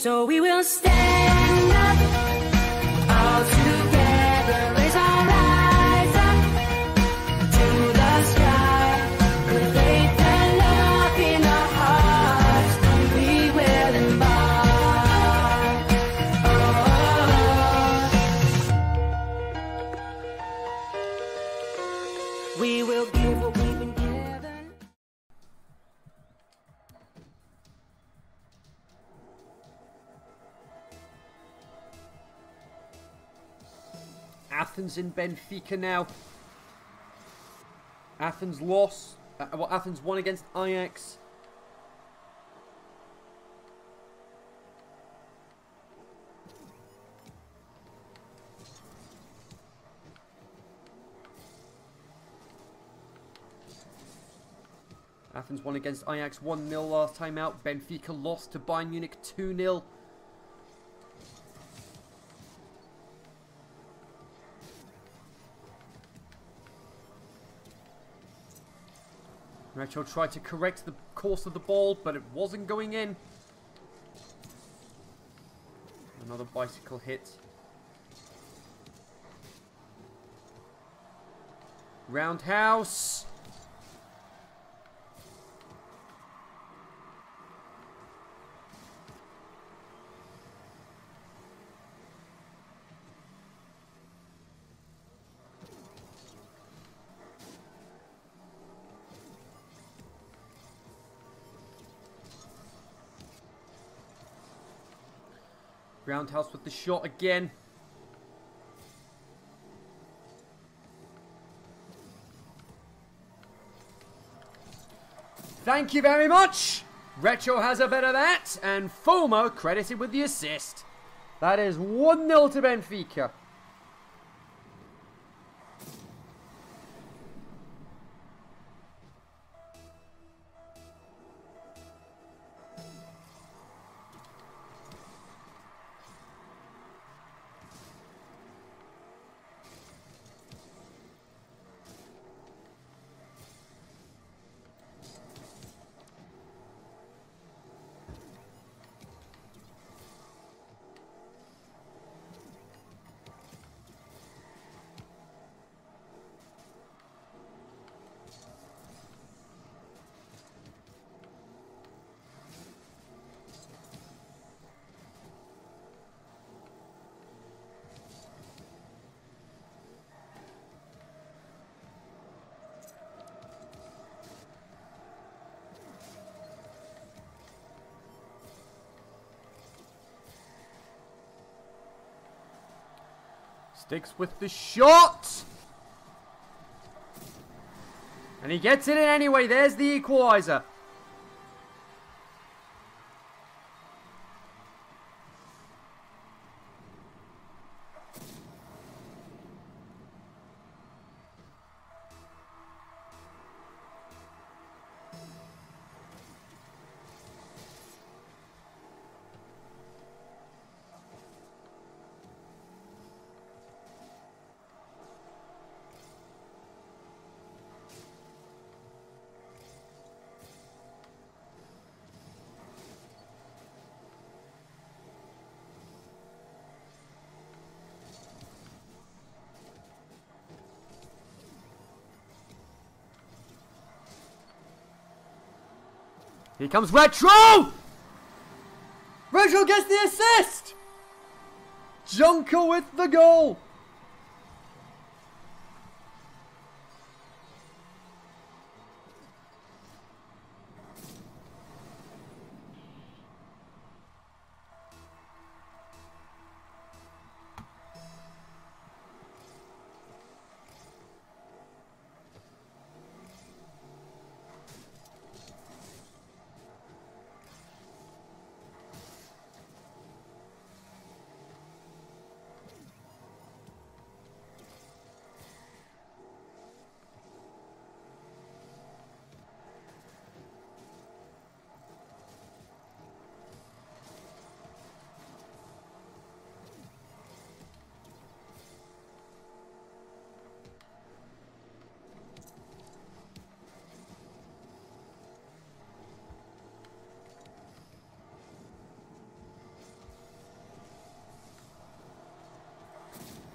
So we will stand up Athens in Benfica now. Athens lost. Uh, well, Athens won against Ajax. Athens won against Ajax 1 0 last time out. Benfica lost to Bayern Munich 2 0. Retro tried to correct the course of the ball, but it wasn't going in. Another bicycle hit. Roundhouse. Roundhouse with the shot again. Thank you very much. Retro has a bit of that, and Foamer credited with the assist. That is 1 0 to Benfica. Sticks with the shot! And he gets it in anyway. There's the equaliser. Here comes Retro! Retro gets the assist! Junker with the goal!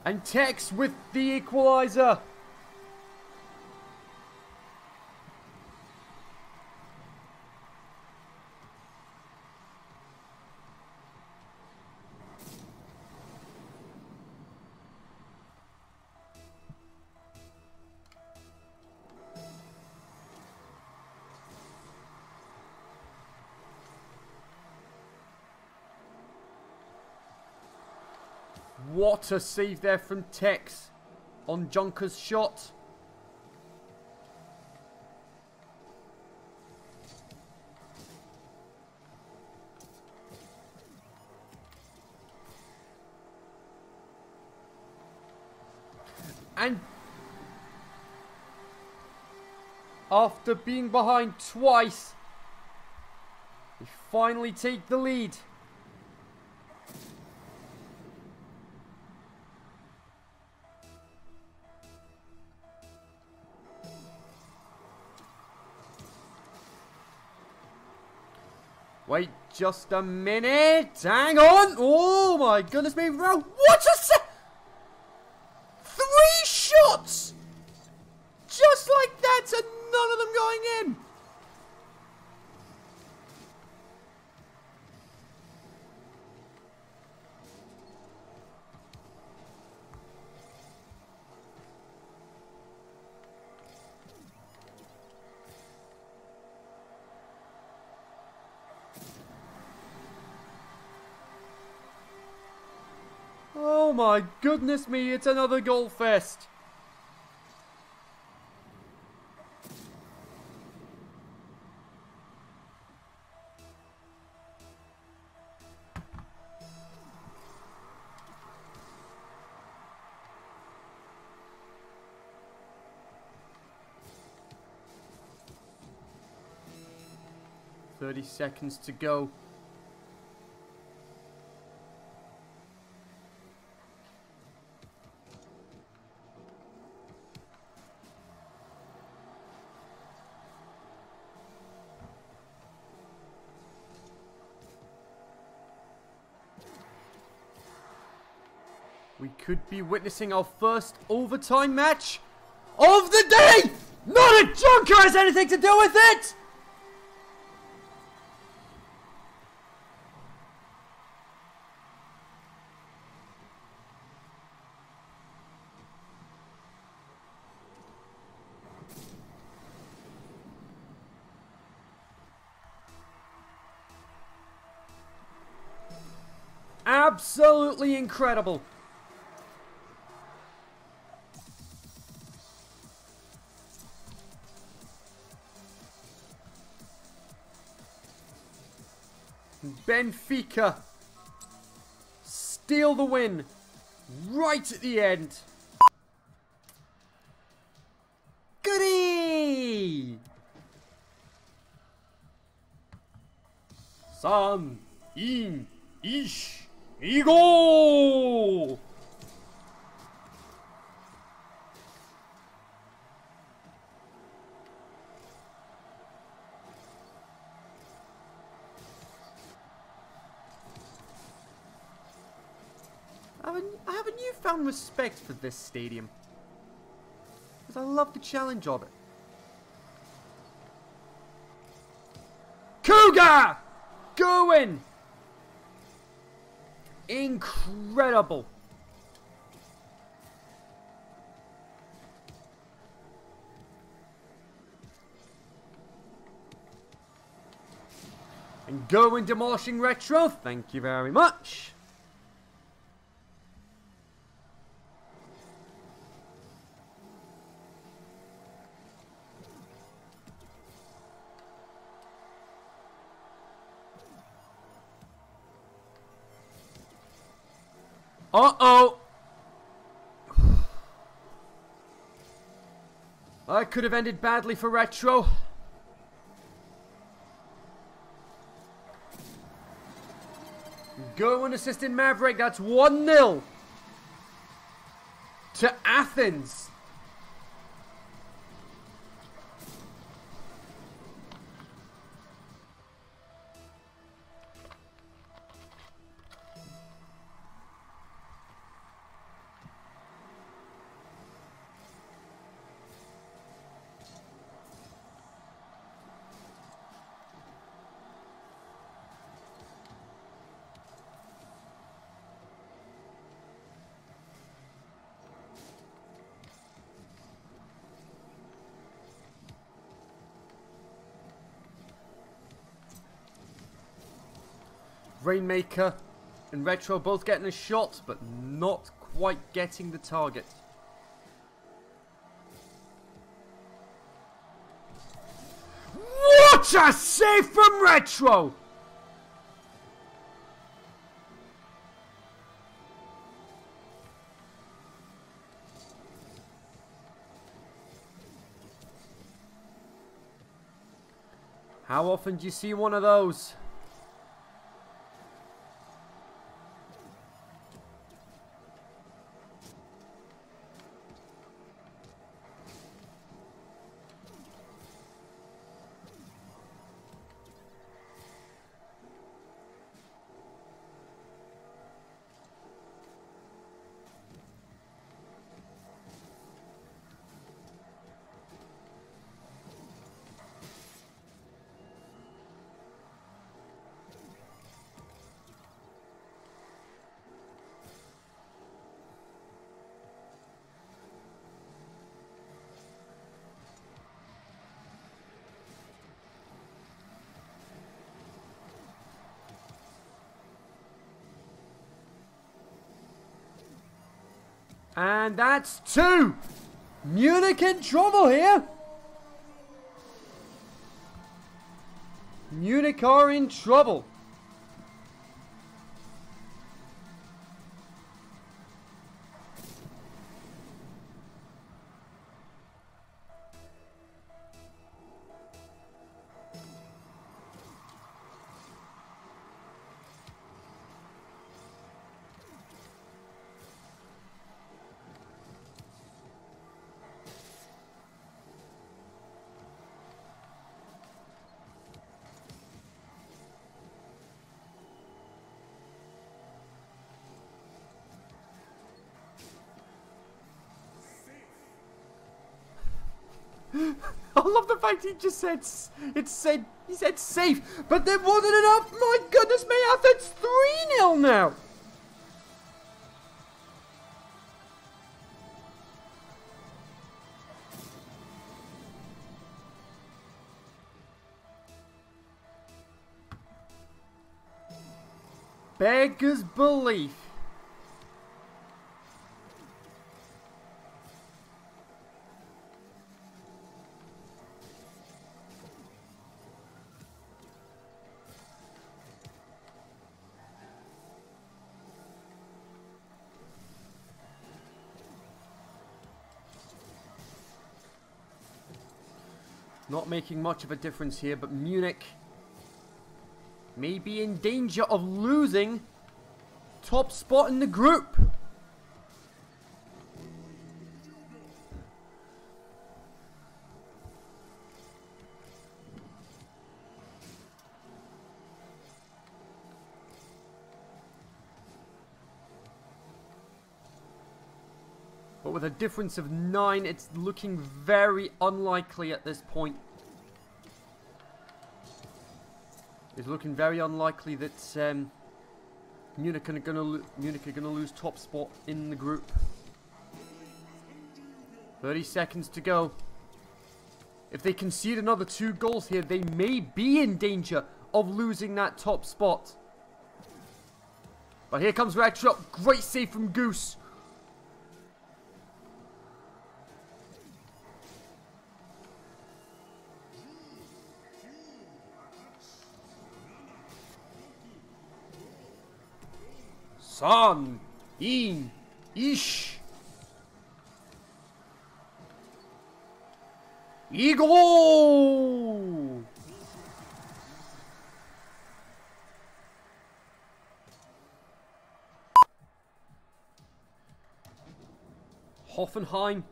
And Tex with the equaliser. What a save there from Tex on Junker's shot. And after being behind twice, we finally take the lead. Just a minute. Hang on. Oh my goodness me. Bro, what a se- Three shots! Just like that and none of them going in. Oh my goodness me, it's another goal fest. Thirty seconds to go. We could be witnessing our first overtime match of the day! Not a junker has anything to do with it! Absolutely incredible. Benfica steal the win right at the end. Goody! San, in, ish, igo! I have, a, I have a newfound respect for this stadium. Because I love the challenge of it. Cougar! Going! Incredible. And going demolishing retro, thank you very much. Uh-oh! That could have ended badly for Retro. Go and assist in Maverick. That's 1-0 to Athens. Rainmaker and Retro both getting a shot, but not quite getting the target. What a save from Retro! How often do you see one of those? And that's two! Munich in trouble here! Munich are in trouble. Love the fact he just said it said he said safe, but there wasn't enough. My goodness me, it's three 0 now. Beggars belief. Not making much of a difference here, but Munich may be in danger of losing top spot in the group. But with a difference of nine, it's looking very unlikely at this point. It's looking very unlikely that um, Munich are going to lose top spot in the group. 30 seconds to go. If they concede another two goals here, they may be in danger of losing that top spot. But here comes Retro. Great save from Goose. San, In, Ish. Eagle! Hoffenheim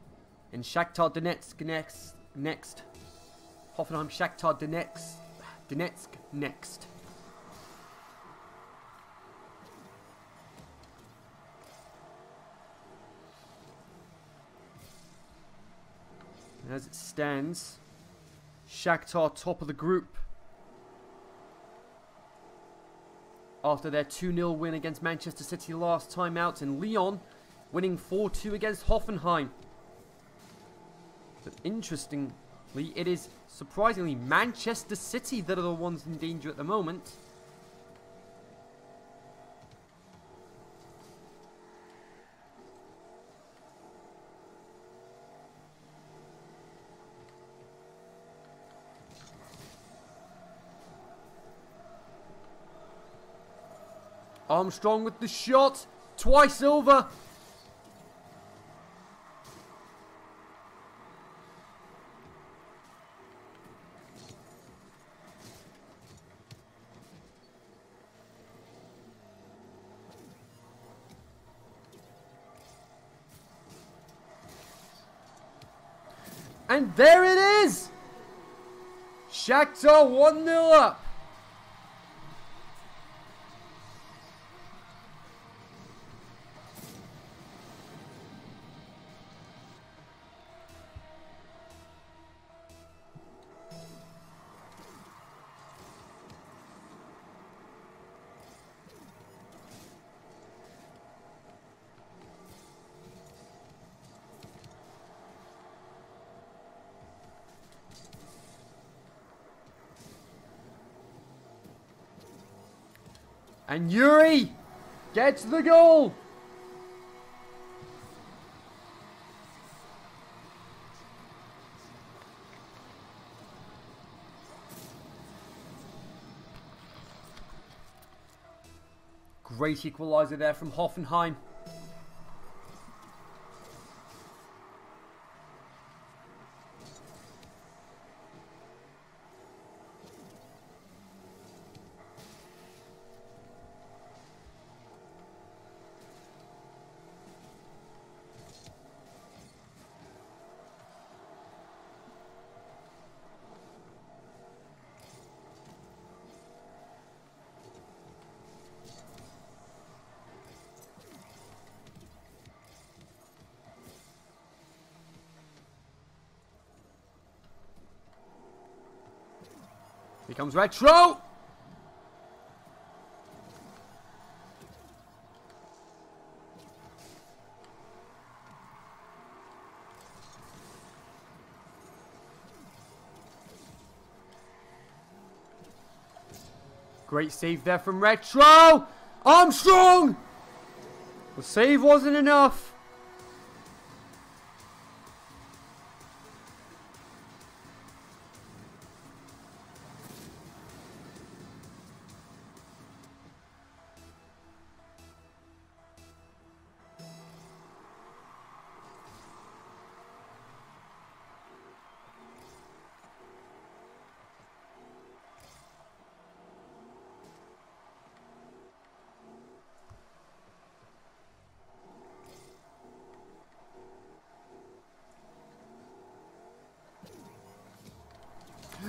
and Shakhtar Donetsk next. Next. Hoffenheim, Shakhtar Donetsk. Donetsk next. As it stands, Shakhtar top of the group. After their 2-0 win against Manchester City last time out, and Lyon winning 4-2 against Hoffenheim. But interestingly, it is surprisingly Manchester City that are the ones in danger at the moment. Armstrong with the shot. Twice over. And there it is! Shakhtar 1 0 up. And Yuri gets the goal. Great equaliser there from Hoffenheim. Comes Retro. Great save there from Retro. Armstrong. The save wasn't enough.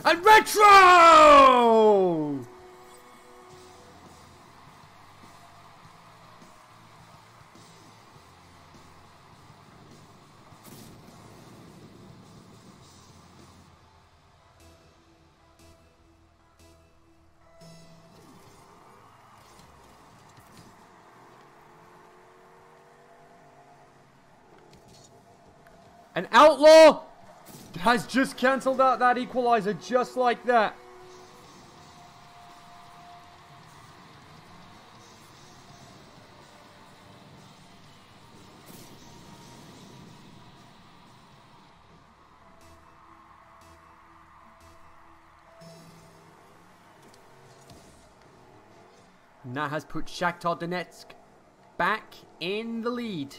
And Retro! An outlaw has just cancelled out that equalizer just like that. And that has put Shakhtar Donetsk back in the lead.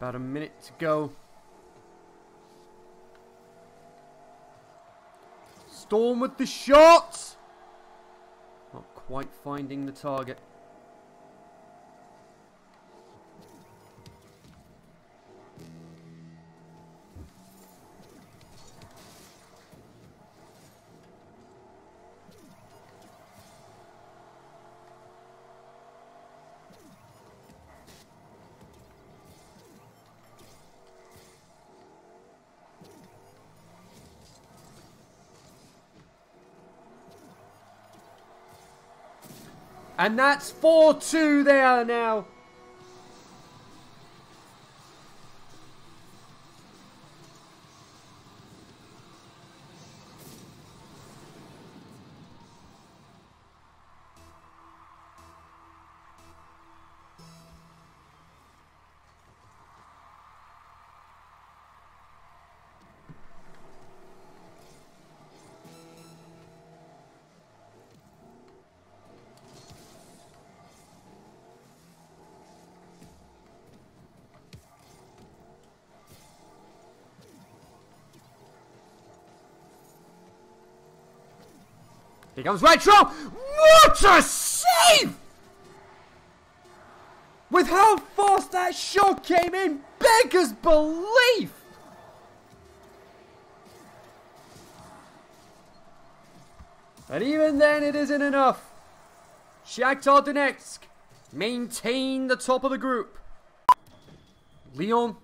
About a minute to go. Storm with the shot! Not quite finding the target. And that's 4-2 there now. Here comes Retro! What a save! With how fast that shot came in, beggars belief! But even then, it isn't enough. Shakhtar Donetsk maintain the top of the group. Lyon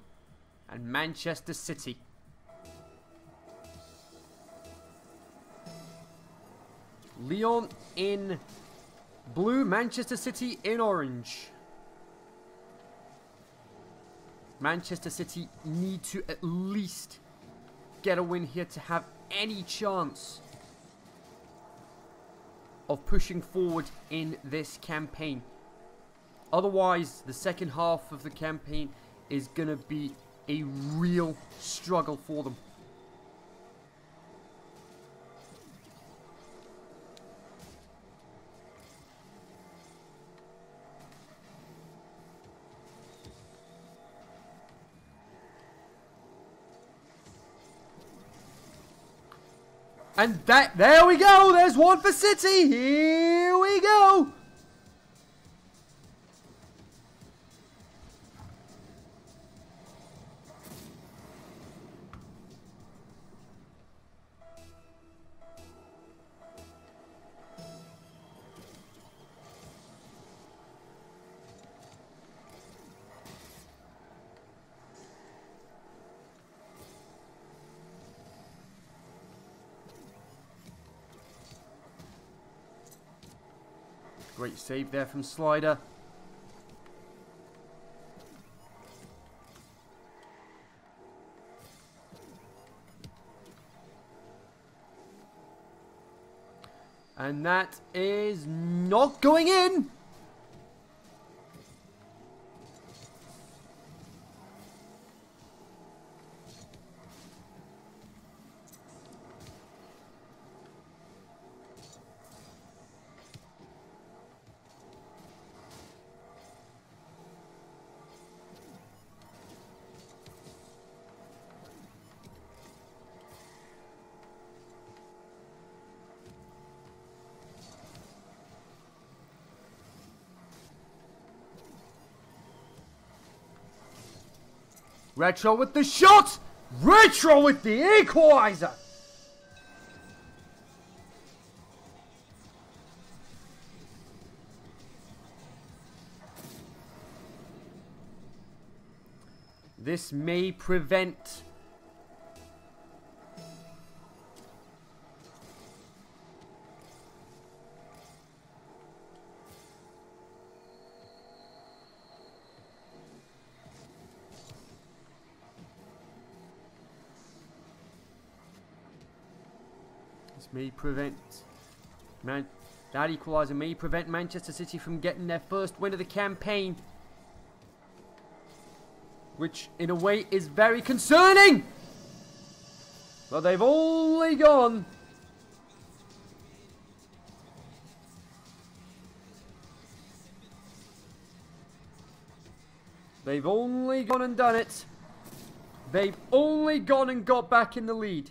and Manchester City. Lyon in blue, Manchester City in orange. Manchester City need to at least get a win here to have any chance of pushing forward in this campaign. Otherwise, the second half of the campaign is going to be a real struggle for them. And that, there we go. There's one for City. Here we go. Great save there from Slider. And that is not going in. Retro with the shot! Retro with the equalizer! This may prevent prevent Man that equaliser may prevent Manchester City from getting their first win of the campaign. Which in a way is very concerning. But they've only gone They've only gone and done it. They've only gone and got back in the lead.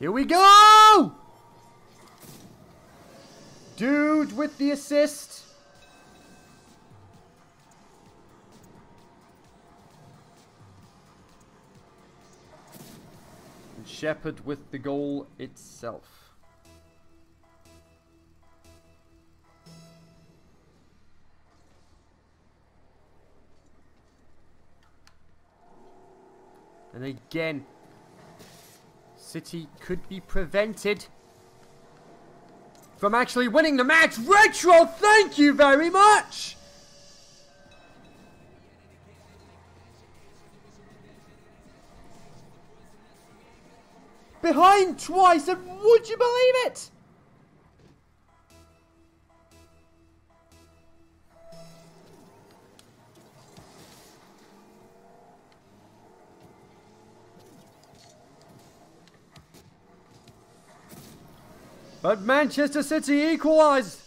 Here we go! Dude with the assist. And Shepard with the goal itself. And again, City could be prevented from actually winning the match. Retro, thank you very much! Behind twice, and would you believe it? But Manchester City equalised.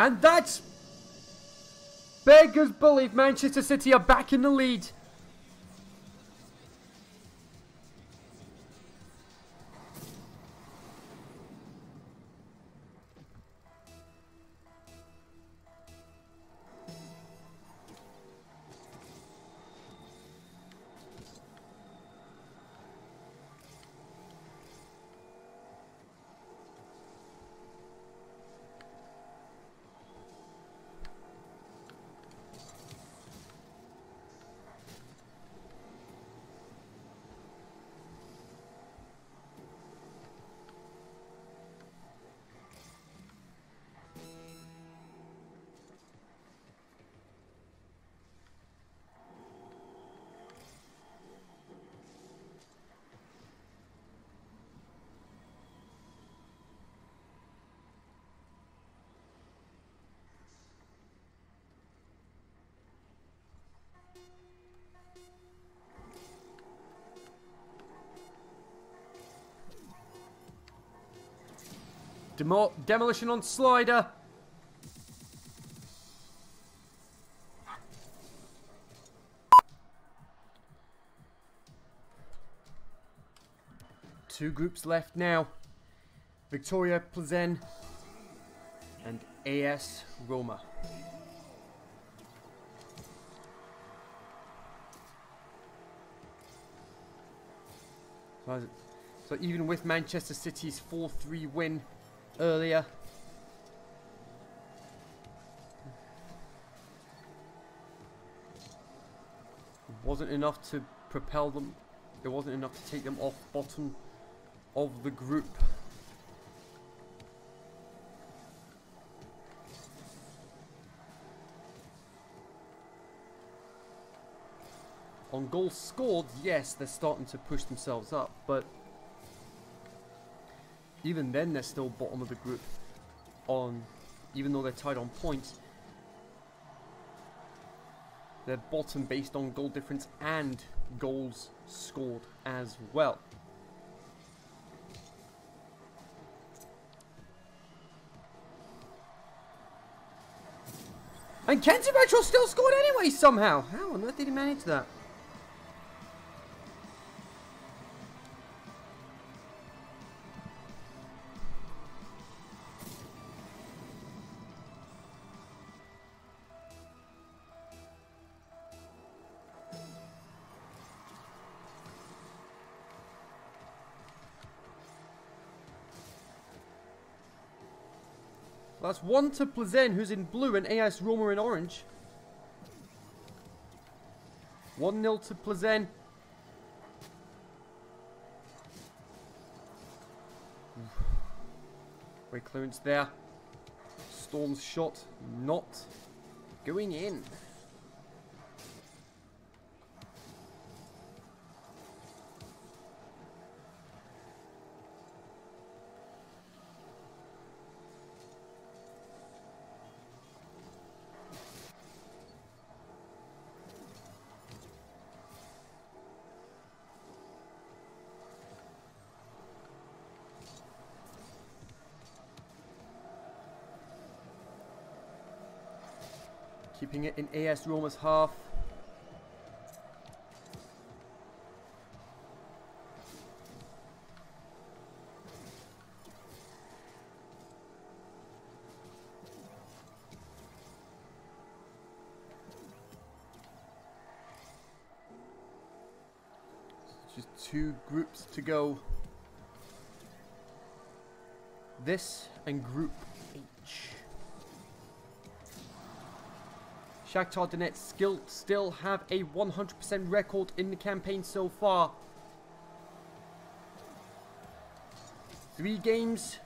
And that's beggars belief Manchester City are back in the lead. Demo demolition on slider. Two groups left now. Viktoria Plzeň and AS Roma. So, so even with Manchester City's 4-3 win earlier. Wasn't enough to propel them. It wasn't enough to take them off bottom of the group. On goals scored, yes, they're starting to push themselves up, but even then they're still bottom of the group on even though they're tied on points they're bottom based on goal difference and goals scored as well. And Kenzie Retro still scored anyway somehow. How on earth did he manage that That's one to Plzeň, who's in blue, and AS Roma in orange. 1 0 to Plzeň. Great clearance there. Storm's shot not going in. Keeping it in AS Roma's half. Just two groups to go. This and Group H. Shakhtar Donetsk still, have a 100% record in the campaign so far. Three games,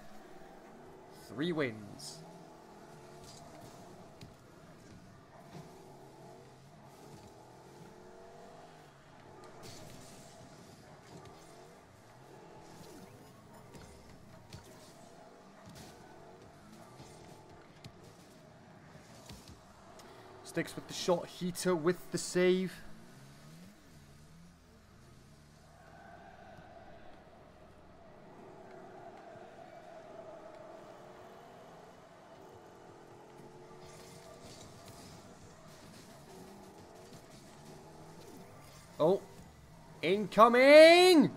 three wins. Sticks with the shot, Heater with the save. Oh, incoming!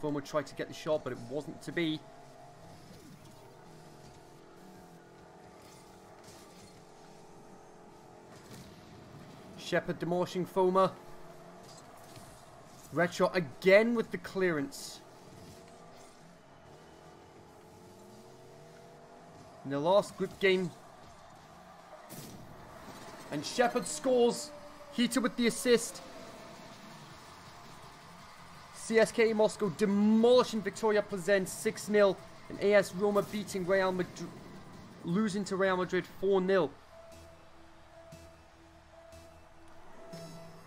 Fulmer tried to get the shot, but it wasn't to be. Shepard demolishing Foamer. Red shot again with the clearance. In the last group game. And Shepard scores. Heater with the assist. CSK Moscow demolishing Viktoria Plzeň 6-0. And AS Roma beating Real Madrid. Losing to Real Madrid 4-0.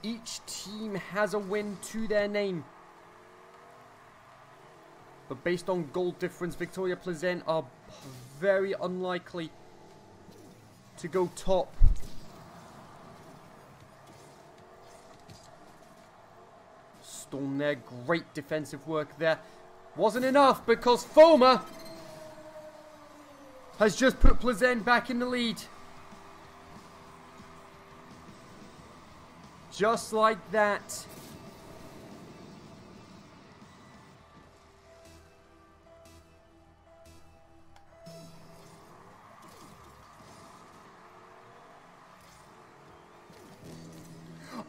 Each team has a win to their name. But based on goal difference, Viktoria Plzeň are very unlikely to go top. Storm there, great defensive work there. Wasn't enough because Foamer has just put Plzeň back in the lead. Just like that.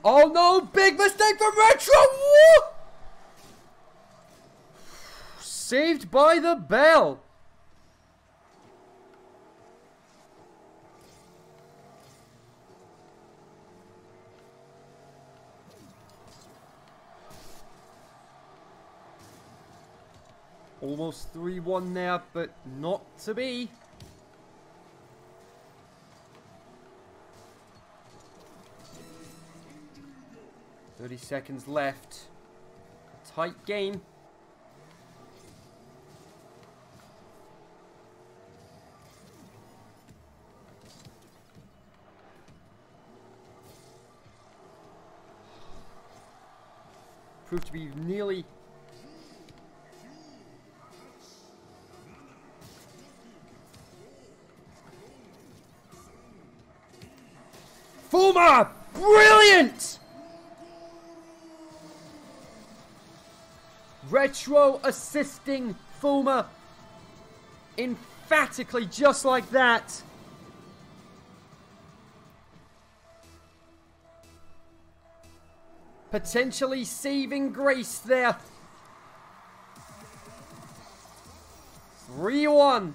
Oh no, big mistake from Retro! Woo! Saved by the bell. Almost 3-1 there, but not to be. Thirty seconds left. Tight game. Proved to be nearly Brilliant! Retro assisting Fulmer emphatically just like that. Potentially saving grace there. 3-1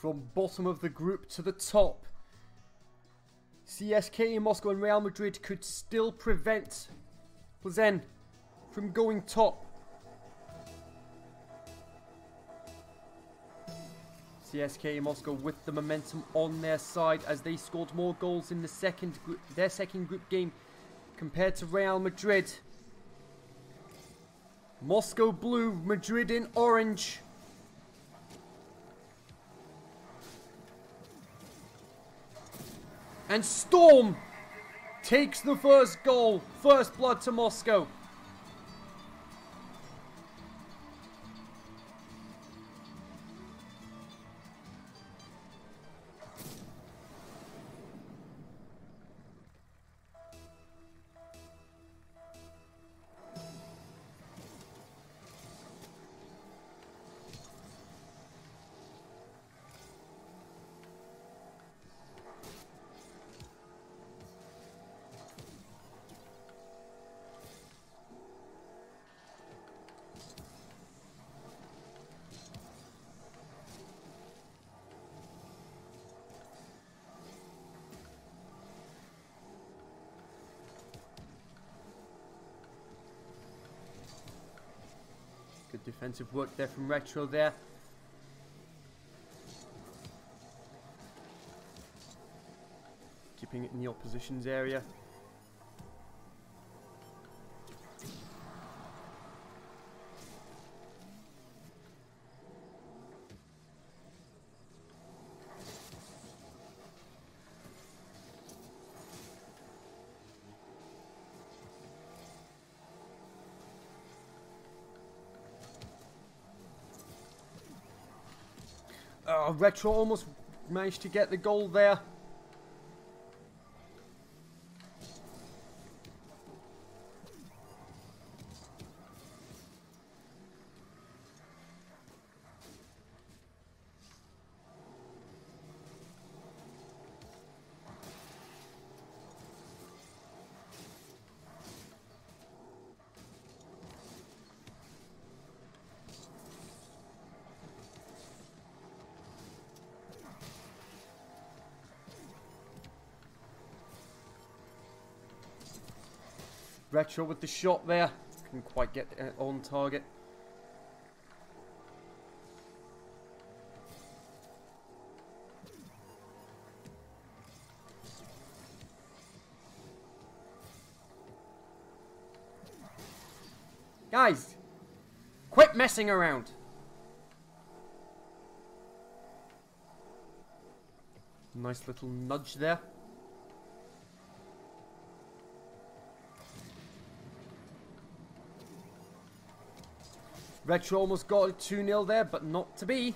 from bottom of the group to the top. CSK Moscow and Real Madrid could still prevent Plzeň from going top. CSK Moscow with the momentum on their side as they scored more goals in the second their second group game compared to Real Madrid. Moscow blue, Madrid in orange. And Storm takes the first goal. First blood to Moscow. Defensive work there from Retro there. Keeping it in the opposition's area. Retro almost managed to get the goal there. Retro with the shot there. Couldn't quite get on target. Guys, quit messing around. Nice little nudge there. Retro almost got it 2 0 there, but not to be.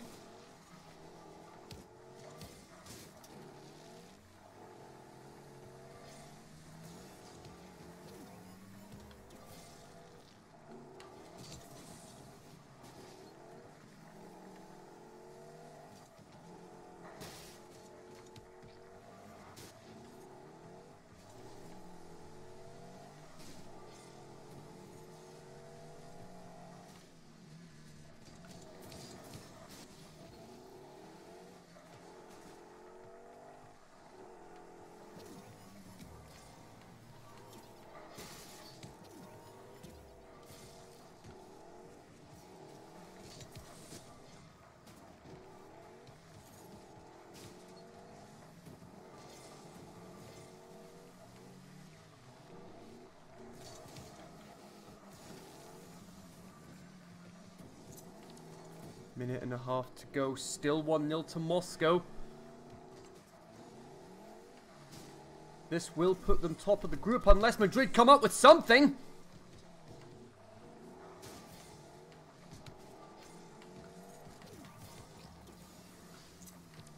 Minute and a half to go. Still 1 0 to Moscow. This will put them top of the group unless Madrid come up with something.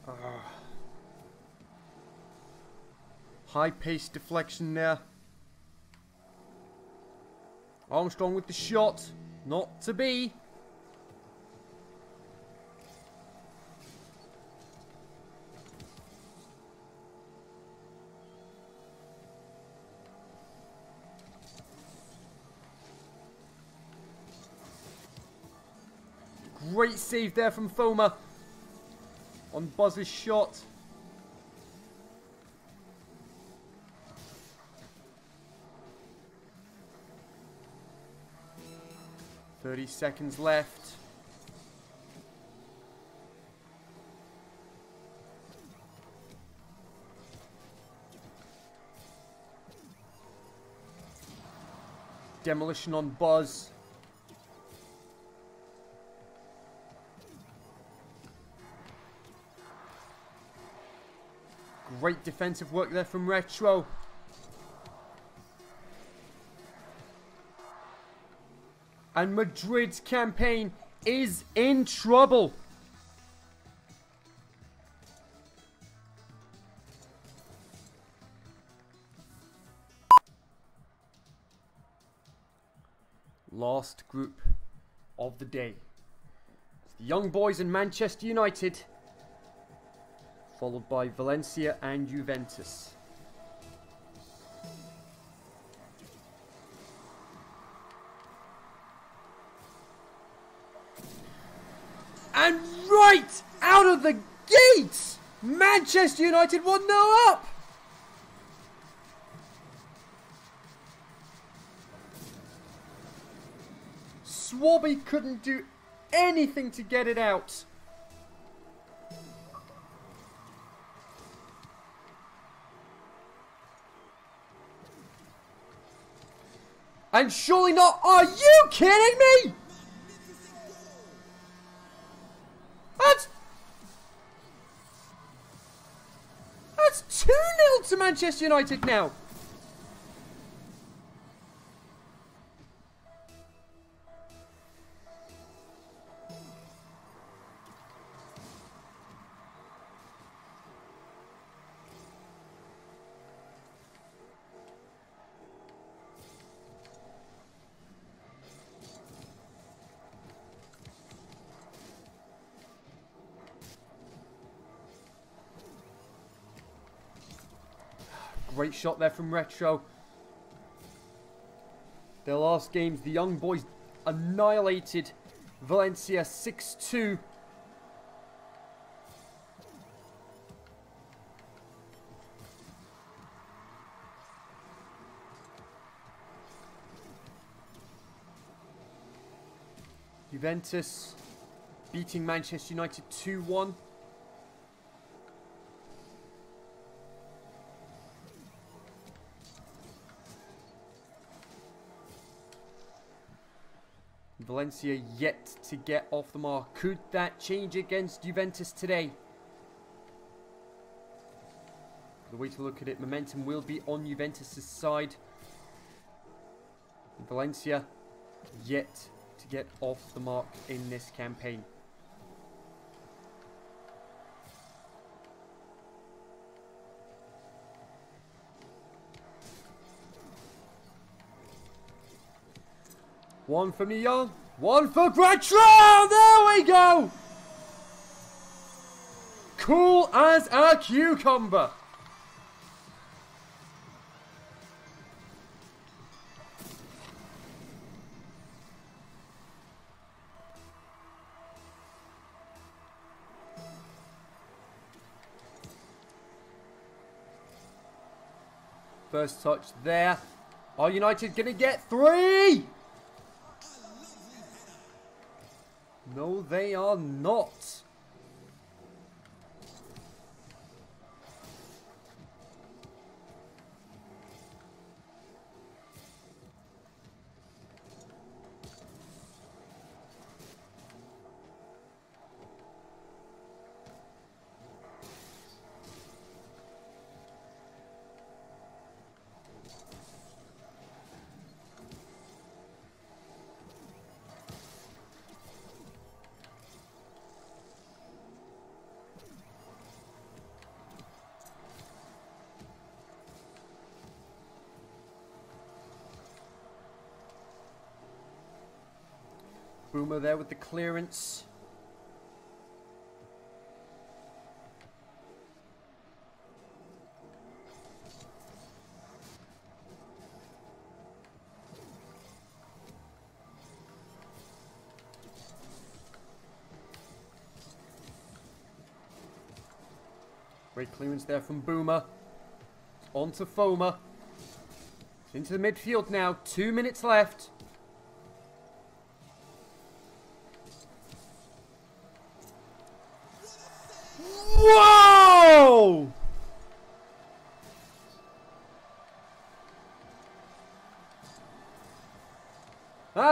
Ah. High pace deflection there. Armstrong with the shot. Not to be. Save there from Foamer. on Buzz's shot. Thirty seconds left. Demolition on Buzz. Great defensive work there from Retro. And Madrid's campaign is in trouble. Last group of the day. It's the Young Boys in Manchester United followed by Valencia and Juventus. And right out of the gates, Manchester United 1 0 up. Swabbie couldn't do anything to get it out. And surely not. Are you kidding me? That's. That's 2 0 to Manchester United now. Great shot there from Retro. Their last games, the Young Boys annihilated Valencia 6 2. Juventus beating Manchester United 2 Valencia yet to get off the mark. Could that change against Juventus today? The way to look at it, momentum will be on Juventus' side. Valencia yet to get off the mark in this campaign. One for Mion, one for Gretro! There we go! Cool as a cucumber. First touch there. Are United going to get three? No, they are not. Boomer there with the clearance. Great clearance there from Boomer. On to Foamer. Into the midfield now. Two minutes left.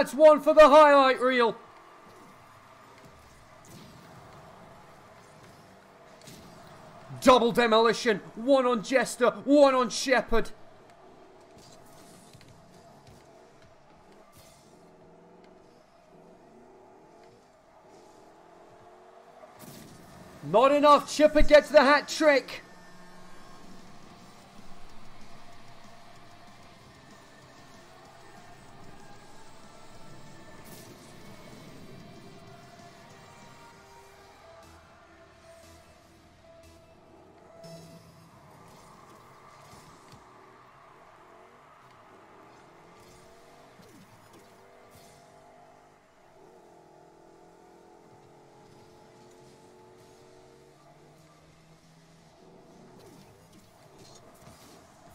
That's one for the highlight reel. Double demolition. One on Jester, one on Shepard. Not enough. Chipper gets the hat trick.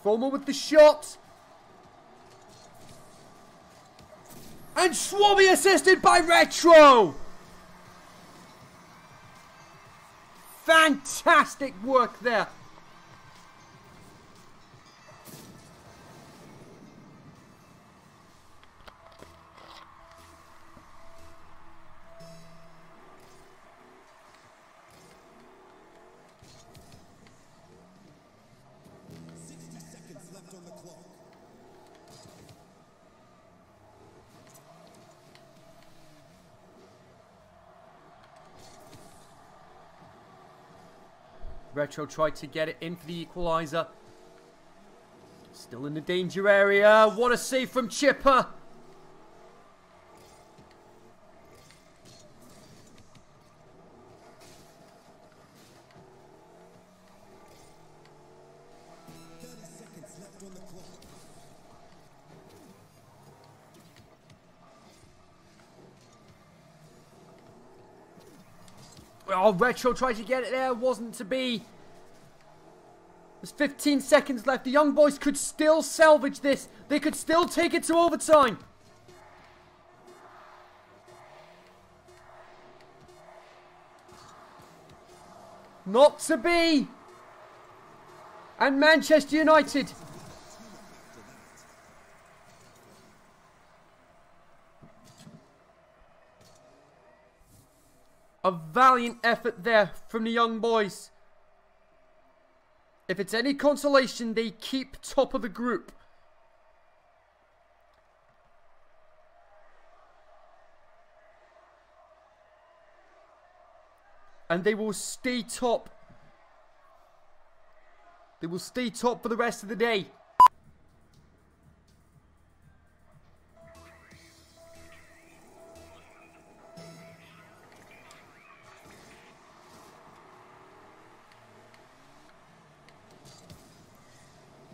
Fulmer with the shot. And Swabbie assisted by Retro. Fantastic work there. Retro tried to get it in for the equaliser. Still in the danger area. What a save from Chipper. Oh, Retro tried to get it there. Wasn't to be. There's 15 seconds left. The young boys could still salvage this. They could still take it to overtime. Not to be. And Manchester United. A valiant effort there from the young boys. If it's any consolation, they keep top of the group. And they will stay top. They will stay top for the rest of the day.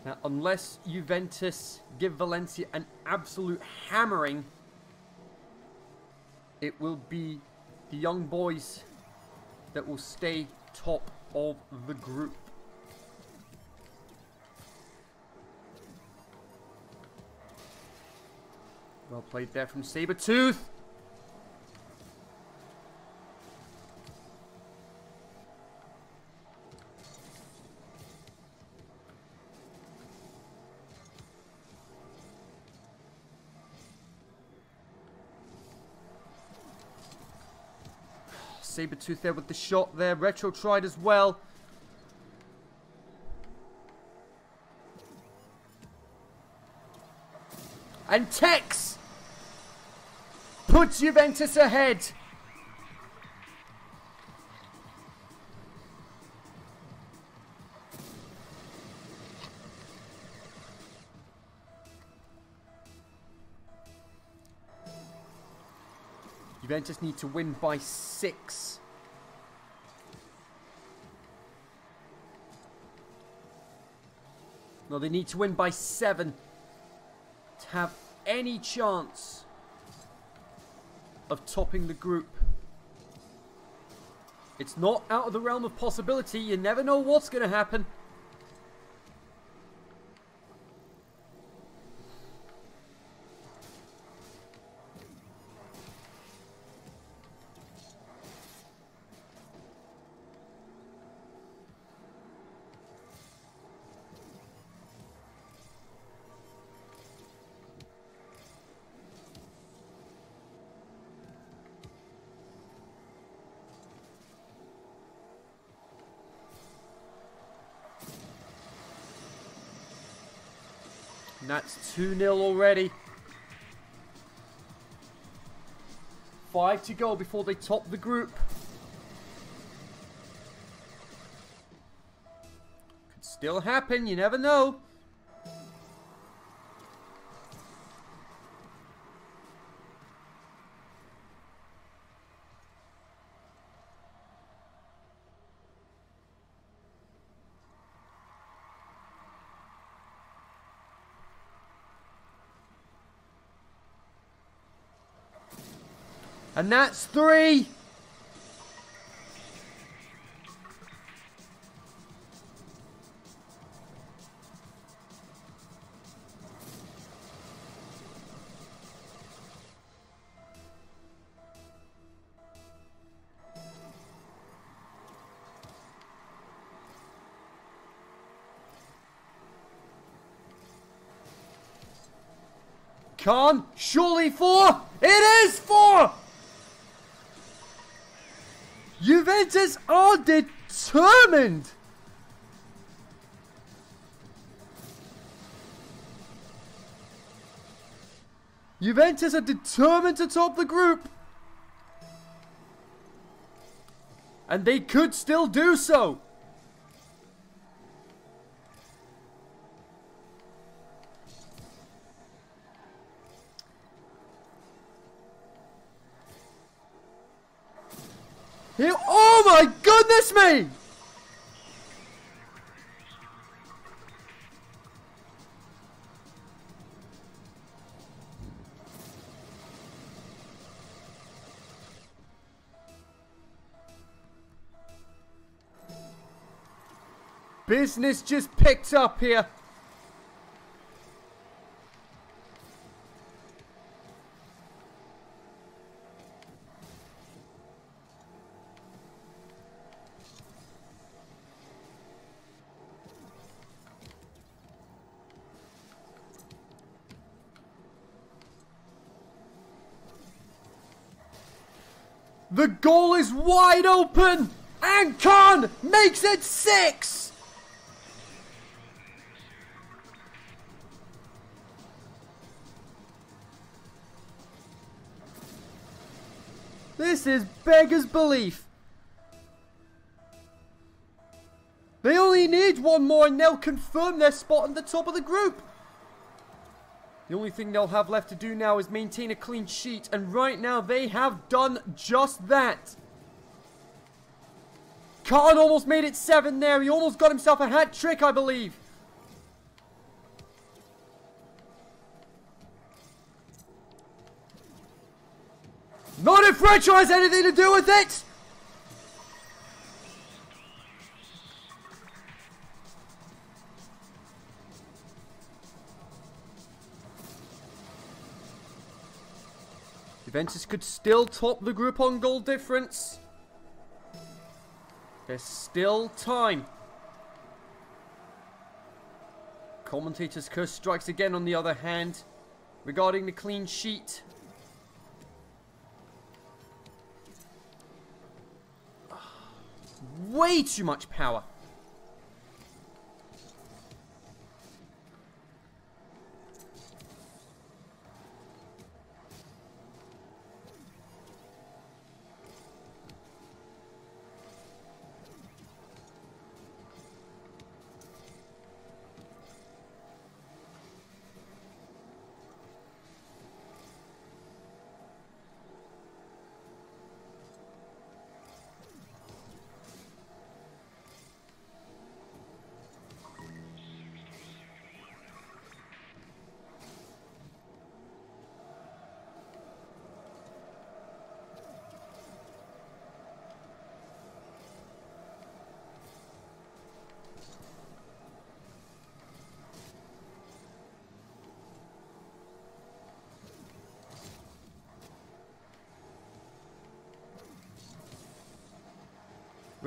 Now, unless Juventus give Valencia an absolute hammering, it will be the young boys that will stay top of the group. Well played there from Sabretooth there with the shot there. Retro tried as well. And Tex puts Juventus ahead. Juventus need to win by six. No, they need to win by seven to have any chance of topping the group. It's not out of the realm of possibility. You never know what's going to happen. And that's 2 0 already. Five to go before they top the group. Could still happen, you never know. And that's three. Khan, surely four. It is four. Juventus are determined. Juventus are determined to top the group. And they could still do so. Here, oh my goodness me! Business just picked up here. The goal is wide open! And Khan makes it six! This is beggar's belief. They only need one more and they'll confirm their spot on the top of the group. The only thing they'll have left to do now is maintain a clean sheet, and right now they have done just that. Khan almost made it seven there. He almost got himself a hat trick, I believe. Not if Retro has anything to do with it! Juventus could still top the group on goal difference. There's still time. Commentator's curse strikes again on the other hand regarding the clean sheet. Way too much power.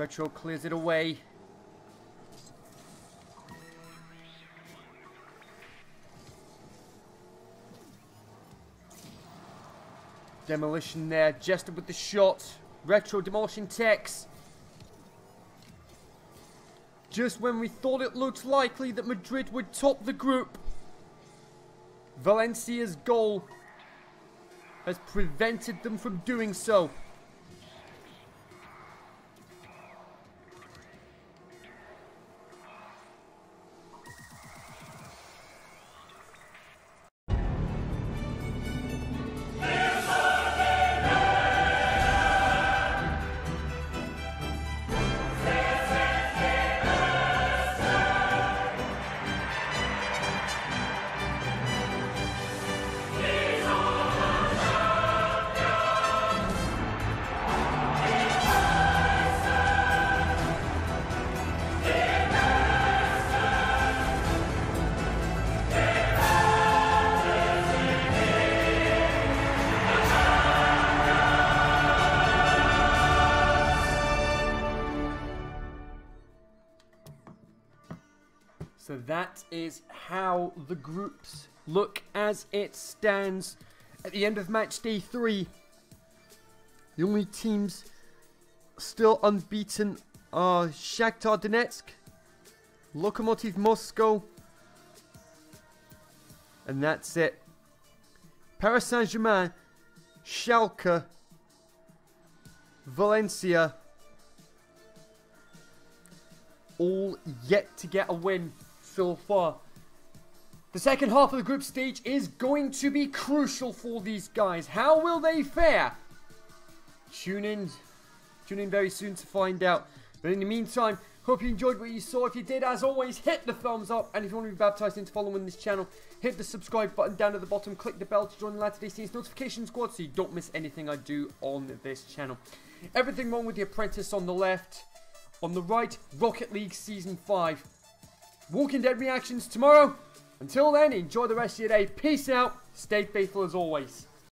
Retro clears it away. Demolition there, Jester with the shot. Retro demolishing Tex. Just when we thought it looked likely that Madrid would top the group, Valencia's goal has prevented them from doing so. That is how the groups look as it stands at the end of match day three. The only teams still unbeaten are Shakhtar Donetsk, Lokomotiv Moscow, and that's it. Paris Saint Germain, Schalke, Valencia, all yet to get a win so far. The second half of the group stage is going to be crucial for these guys. How will they fare? Tune in. Tune in very soon to find out. But in the meantime, hope you enjoyed what you saw. If you did, as always, hit the thumbs up. And if you want to be baptized into following this channel, hit the subscribe button down at the bottom. Click the bell to join the Latter Day Saints notification squad so you don't miss anything I do on this channel. Everything wrong with The Apprentice on the left. On the right, Rocket League Season 5. Walking Dead reactions tomorrow. Until then, enjoy the rest of your day. Peace out. Stay faithful as always.